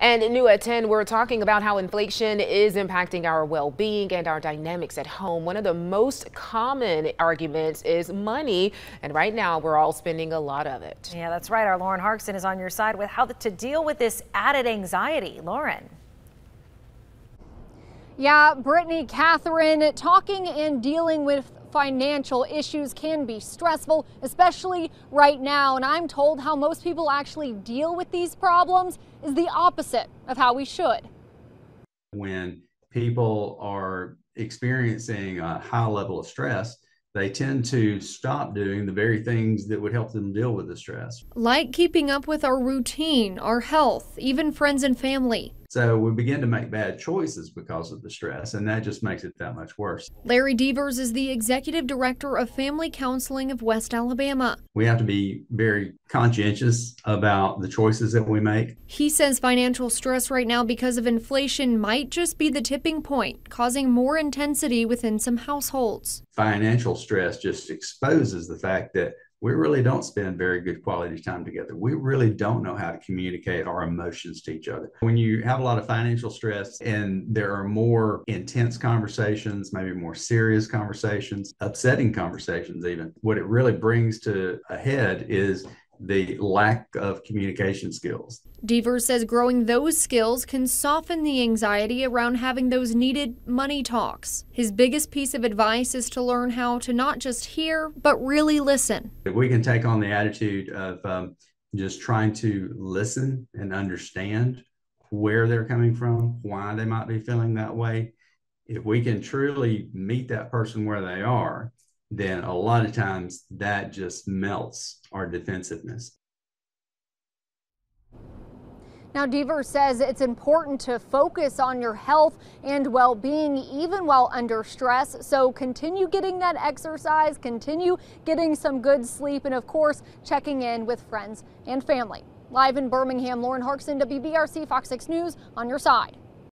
And new at 10, we're talking about how inflation is impacting our well-being and our dynamics at home. One of the most common arguments is money. And right now we're all spending a lot of it. Yeah, that's right. Our Lauren Harksen is on your side with how to deal with this added anxiety. Lauren. Yeah, Brittany, Catherine, talking and dealing with financial issues can be stressful, especially right now. And I'm told how most people actually deal with these problems is the opposite of how we should. When people are experiencing a high level of stress, they tend to stop doing the very things that would help them deal with the stress. Like keeping up with our routine, our health, even friends and family. So we begin to make bad choices because of the stress, and that just makes it that much worse. Larry Devers is the executive director of family counseling of West Alabama. We have to be very conscientious about the choices that we make. He says financial stress right now because of inflation might just be the tipping point, causing more intensity within some households. Financial stress just exposes the fact that we really don't spend very good quality time together. We really don't know how to communicate our emotions to each other. When you have a lot of financial stress and there are more intense conversations, maybe more serious conversations, upsetting conversations, even, what it really brings to a head is the lack of communication skills. Devers says growing those skills can soften the anxiety around having those needed money talks. His biggest piece of advice is to learn how to not just hear, but really listen. If we can take on the attitude of um, just trying to listen and understand where they're coming from, why they might be feeling that way, if we can truly meet that person where they are, then a lot of times that just melts our defensiveness. Now, Deaver says it's important to focus on your health and well being even while under stress. So, continue getting that exercise, continue getting some good sleep, and of course, checking in with friends and family. Live in Birmingham, Lauren Harksen, WBRC Fox 6 News on your side.